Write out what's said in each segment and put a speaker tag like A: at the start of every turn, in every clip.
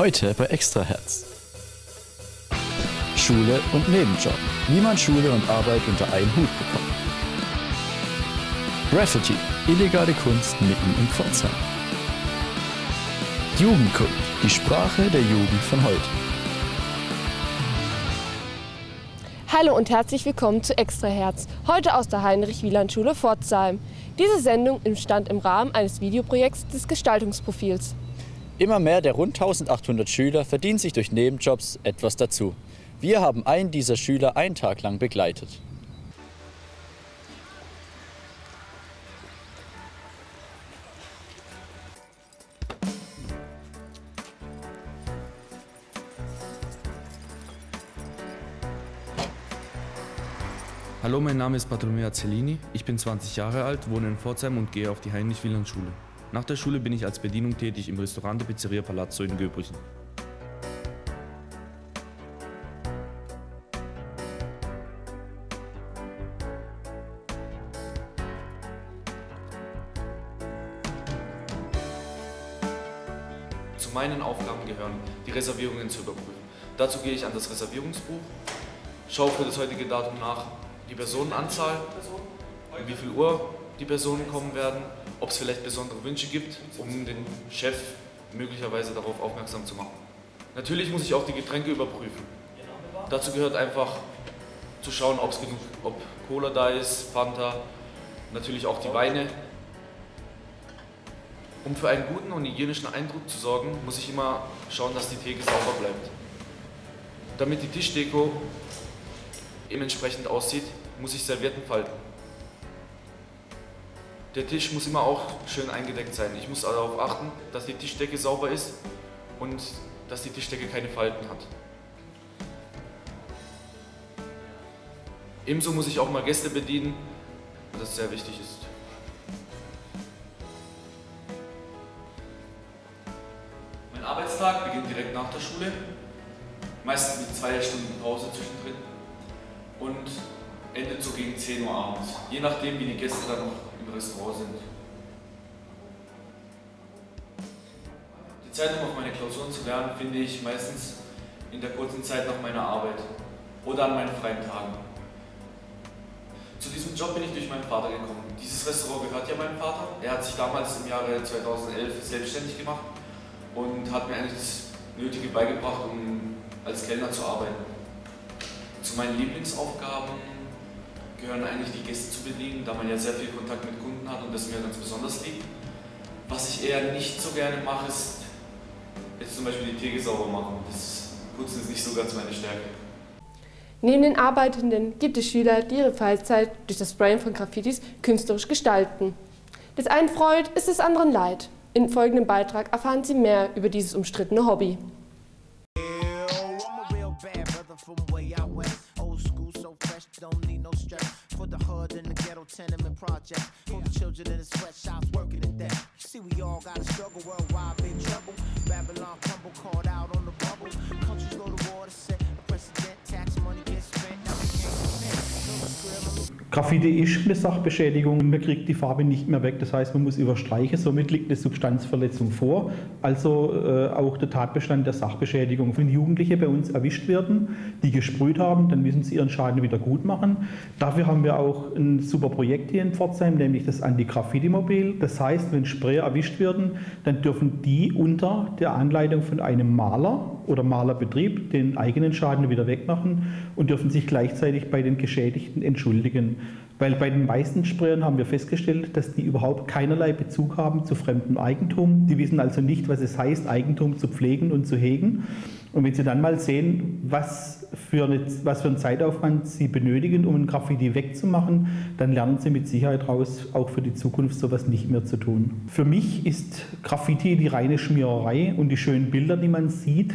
A: Heute bei Extraherz. Schule und Nebenjob. Wie man Schule und Arbeit unter einen Hut bekommt. Graffiti. Illegale Kunst mitten in Pforzheim. Jugendkult. Die Sprache der Jugend von heute.
B: Hallo und herzlich willkommen zu Extraherz. Heute aus der Heinrich-Wieland-Schule Pforzheim. Diese Sendung entstand im Rahmen eines Videoprojekts des Gestaltungsprofils.
A: Immer mehr der rund 1800 Schüler verdienen sich durch Nebenjobs etwas dazu. Wir haben einen dieser Schüler einen Tag lang begleitet.
C: Hallo, mein Name ist Bartolomeo Cellini. Ich bin 20 Jahre alt, wohne in Pforzheim und gehe auf die Heinrich-Wieland-Schule. Nach der Schule bin ich als Bedienung tätig im Restaurant der Pizzeria Palazzo in Göbrüchen. Zu meinen Aufgaben gehören, die Reservierungen zu überprüfen. Dazu gehe ich an das Reservierungsbuch, schaue für das heutige Datum nach die Personenanzahl, um wie viel Uhr die Personen kommen werden, ob es vielleicht besondere Wünsche gibt, um den Chef möglicherweise darauf aufmerksam zu machen. Natürlich muss ich auch die Getränke überprüfen. Dazu gehört einfach zu schauen, ob's genug, ob Cola da ist, Fanta, natürlich auch die Weine. Um für einen guten und hygienischen Eindruck zu sorgen, muss ich immer schauen, dass die Theke sauber bleibt. Damit die Tischdeko dementsprechend aussieht, muss ich Servietten falten. Der Tisch muss immer auch schön eingedeckt sein. Ich muss darauf achten, dass die Tischdecke sauber ist und dass die Tischdecke keine Falten hat. Ebenso muss ich auch mal Gäste bedienen, das sehr wichtig ist. Mein Arbeitstag beginnt direkt nach der Schule, meistens mit zwei Stunden Pause zwischendrin und endet so gegen 10 Uhr abends, je nachdem wie die Gäste dann noch Restaurant sind. Die Zeit, um auf meine Klausuren zu lernen, finde ich meistens in der kurzen Zeit nach meiner Arbeit oder an meinen freien Tagen. Zu diesem Job bin ich durch meinen Vater gekommen. Dieses Restaurant gehört ja meinem Vater. Er hat sich damals im Jahre 2011 selbstständig gemacht und hat mir eigentlich das Nötige beigebracht, um als Kellner zu arbeiten. Zu meinen Lieblingsaufgaben gehören eigentlich die Gäste zu bedienen, da man ja sehr viel Kontakt mit Kunden hat und das mir ganz besonders liegt. Was ich eher nicht so gerne mache, ist jetzt zum Beispiel die Theke sauber machen. Das Putzen ist nicht so ganz meine Stärke.
B: Neben den Arbeitenden gibt es Schüler, die ihre Freizeit durch das Sprayen von Graffitis künstlerisch gestalten. Das einen freut, ist des anderen leid. In folgendem Beitrag erfahren Sie mehr über dieses umstrittene Hobby. Tenement project for the children in the sweatshops working at that. You see, we all got to struggle worldwide, big trouble. Babylon crumble, caught out on
D: Graffiti ist eine Sachbeschädigung, man kriegt die Farbe nicht mehr weg, das heißt man muss überstreichen, somit liegt eine Substanzverletzung vor, also äh, auch der Tatbestand der Sachbeschädigung. Wenn Jugendliche bei uns erwischt werden, die gesprüht haben, dann müssen sie ihren Schaden wieder gut machen. Dafür haben wir auch ein super Projekt hier in Pforzheim, nämlich das Anti-Graffiti-Mobil. Das heißt, wenn Sprayer erwischt werden, dann dürfen die unter der Anleitung von einem Maler oder Malerbetrieb den eigenen Schaden wieder wegmachen und dürfen sich gleichzeitig bei den Geschädigten entschuldigen. Weil bei den meisten Sprayern haben wir festgestellt, dass die überhaupt keinerlei Bezug haben zu fremdem Eigentum. Die wissen also nicht, was es heißt, Eigentum zu pflegen und zu hegen. Und wenn Sie dann mal sehen, was für, eine, was für einen Zeitaufwand Sie benötigen, um ein Graffiti wegzumachen, dann lernen Sie mit Sicherheit raus, auch für die Zukunft sowas nicht mehr zu tun. Für mich ist Graffiti die reine Schmiererei und die schönen Bilder, die man sieht,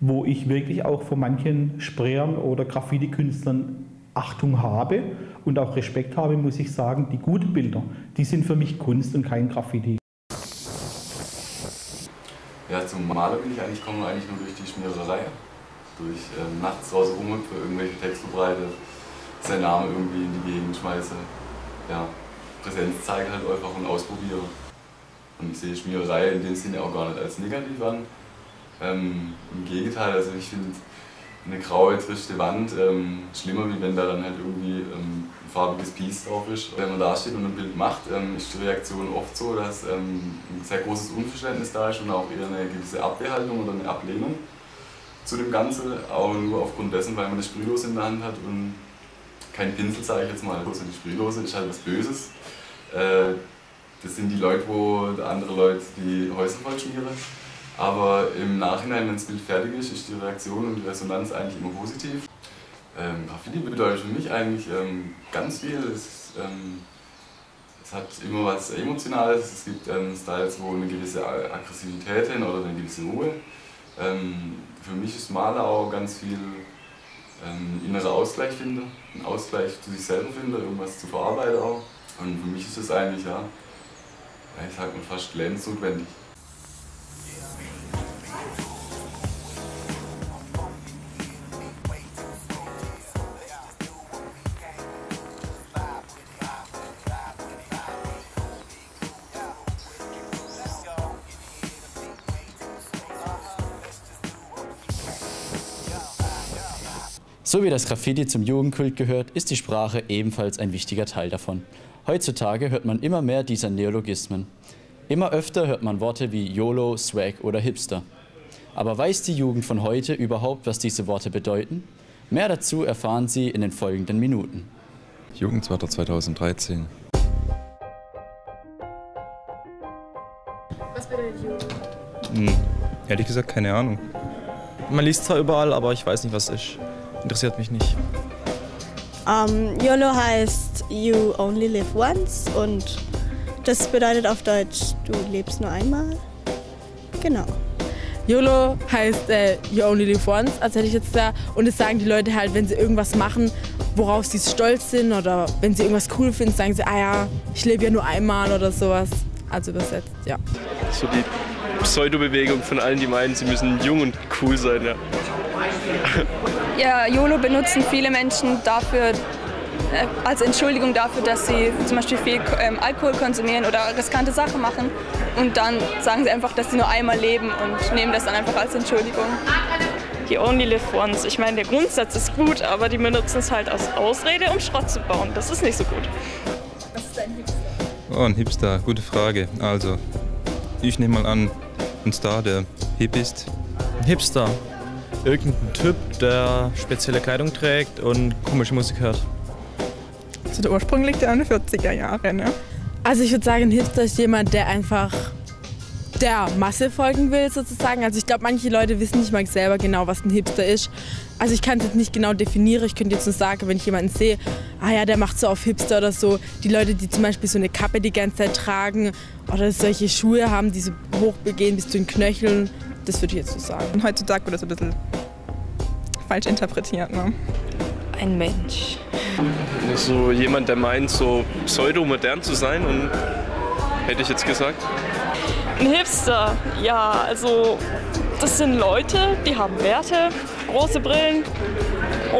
D: wo ich wirklich auch vor manchen Sprayern oder Graffiti-Künstlern Achtung habe und auch Respekt habe, muss ich sagen, die guten Bilder, die sind für mich Kunst und kein Graffiti.
E: Ja, zum Maler bin ich eigentlich komme eigentlich nur durch die Schmiererei. Durch ähm, nachts draußen rumhüpfe, irgendwelche Texte breite, seinen Namen irgendwie in die Gegend schmeiße. Ja, Präsenz zeige halt einfach und ausprobiere. Und ich sehe Schmiererei in dem Sinne auch gar nicht als negativ an. Ähm, Im Gegenteil, also ich finde eine graue, triste Wand ähm, schlimmer, wie wenn da dann halt irgendwie ähm, ein farbiges Piece drauf ist. Wenn man da steht und ein Bild macht, ähm, ist die Reaktion oft so, dass ähm, ein sehr großes Unverständnis da ist und auch eher eine gewisse Abwehrhaltung oder eine Ablehnung zu dem Ganzen, auch nur aufgrund dessen, weil man eine Sprühlose in der Hand hat und kein Pinsel, sage ich jetzt mal. Also die Sprühlose ist halt was Böses. Äh, das sind die Leute, wo andere Leute die Häuser voll schmieren. Aber im Nachhinein, wenn das Bild fertig ist, ist die Reaktion und die Resonanz eigentlich immer positiv. Ähm, Graffiti bedeutet für mich eigentlich ähm, ganz viel. Es, ähm, es, hat immer was Emotionales. Es gibt ähm, Styles, wo eine gewisse Aggressivität hin oder eine gewisse Ruhe. Ähm, für mich ist Maler auch ganz viel ähm, innerer Ausgleich finde, einen Ausgleich zu sich selber finde, irgendwas zu verarbeiten auch. Und für mich ist es eigentlich, ja, ich sag mal fast lebensnotwendig.
A: So wie das Graffiti zum Jugendkult gehört, ist die Sprache ebenfalls ein wichtiger Teil davon. Heutzutage hört man immer mehr dieser Neologismen. Immer öfter hört man Worte wie YOLO, Swag oder Hipster. Aber weiß die Jugend von heute überhaupt, was diese Worte bedeuten? Mehr dazu erfahren Sie in den folgenden Minuten.
F: Jugendwörter 2013.
G: Was bedeutet Jugend?
H: Hm, ehrlich gesagt, keine Ahnung.
I: Man liest zwar überall, aber ich weiß nicht, was es ist. Interessiert mich nicht.
J: Um, YOLO heißt You Only Live Once und das bedeutet auf Deutsch, du lebst nur einmal. Genau.
K: YOLO heißt äh, You Only Live Once, als hätte ich jetzt da. Und das sagen die Leute halt, wenn sie irgendwas machen, worauf sie stolz sind oder wenn sie irgendwas cool finden, sagen sie, ah ja, ich lebe ja nur einmal oder sowas. Also übersetzt, ja.
L: So die Pseudo-Bewegung von allen, die meinen, sie müssen jung und cool sein, ja.
M: Ja, YOLO benutzen viele Menschen dafür, äh, als Entschuldigung dafür, dass sie zum Beispiel viel ähm, Alkohol konsumieren oder riskante Sachen machen. Und dann sagen sie einfach, dass sie nur einmal leben und nehmen das dann einfach als Entschuldigung.
N: You only live once. Ich meine, der Grundsatz ist gut, aber die benutzen es halt als Ausrede, um Schrott zu bauen. Das ist nicht so gut.
G: Was ist ein Hipster?
H: Oh, ein Hipster, gute Frage. Also, ich nehme mal an, ein Star, der hip ist.
I: Ein Hipster. Irgendein Typ, der spezielle Kleidung trägt und komische Musik hört.
O: Also der Ursprung liegt ja in den 40er Jahren. Ne?
K: Also ich würde sagen, ein Hipster ist jemand, der einfach der Masse folgen will sozusagen. Also ich glaube, manche Leute wissen nicht mal selber genau, was ein Hipster ist. Also ich kann es jetzt nicht genau definieren. Ich könnte jetzt nur sagen, wenn ich jemanden sehe, ah ja, der macht so auf Hipster oder so. Die Leute, die zum Beispiel so eine Kappe die ganze Zeit tragen oder solche Schuhe haben, die so hoch begehen bis zu den Knöcheln. Das würde ich jetzt so sagen.
O: Und heutzutage wird das ein bisschen falsch interpretiert. Ne?
N: Ein Mensch.
L: So jemand, der meint, so pseudo-modern zu sein und hätte ich jetzt gesagt.
N: Ein Hipster, ja, also das sind Leute, die haben Werte, große Brillen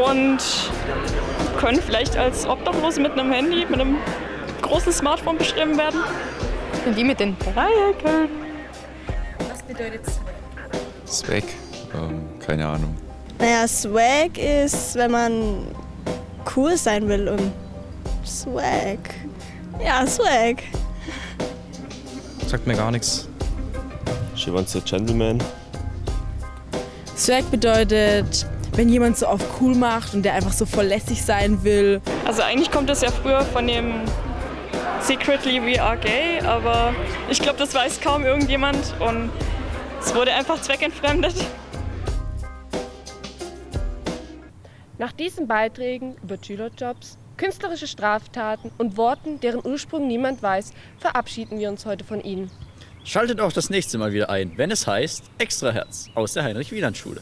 N: und können vielleicht als Obdachlose mit einem Handy, mit einem großen Smartphone beschrieben werden. Und die mit den Dreiecken.
G: Was bedeutet
F: Swag? Ähm, keine Ahnung.
J: Naja, Swag ist, wenn man cool sein will und Swag. Ja, Swag.
I: Sagt mir gar nichts.
L: She wants a gentleman.
K: Swag bedeutet, wenn jemand so auf cool macht und der einfach so voll lässig sein will.
N: Also eigentlich kommt das ja früher von dem Secretly We Are Gay, aber ich glaube, das weiß kaum irgendjemand und es wurde einfach zweckentfremdet.
P: Nach diesen Beiträgen über Schülerjobs, künstlerische Straftaten und Worten, deren Ursprung niemand weiß, verabschieden wir uns heute von Ihnen.
A: Schaltet auch das nächste Mal wieder ein, wenn es heißt Extra Herz aus der Heinrich-Wieland-Schule.